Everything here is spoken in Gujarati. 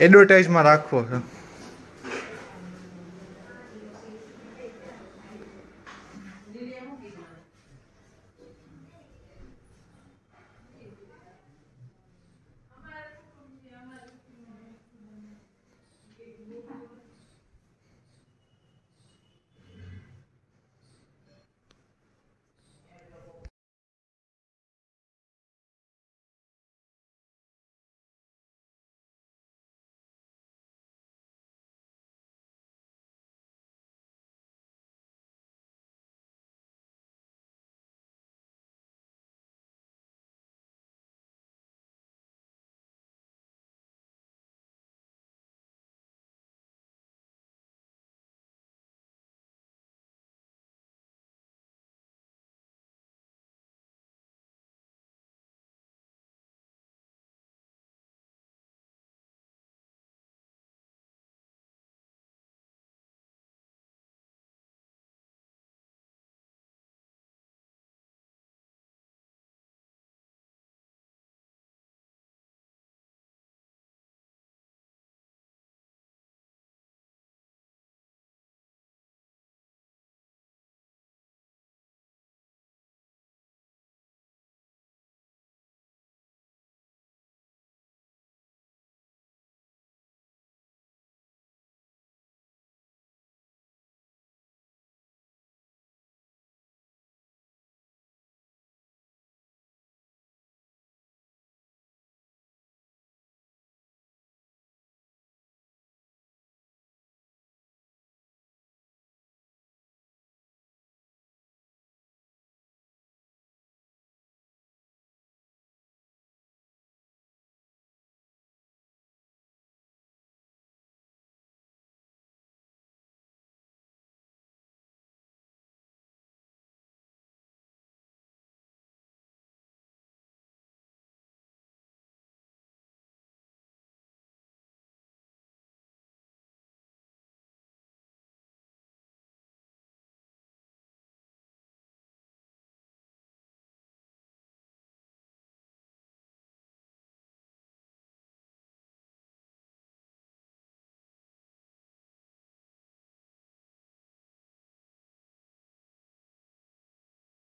એડવર્ટાઇઝમાં રાખવો છે.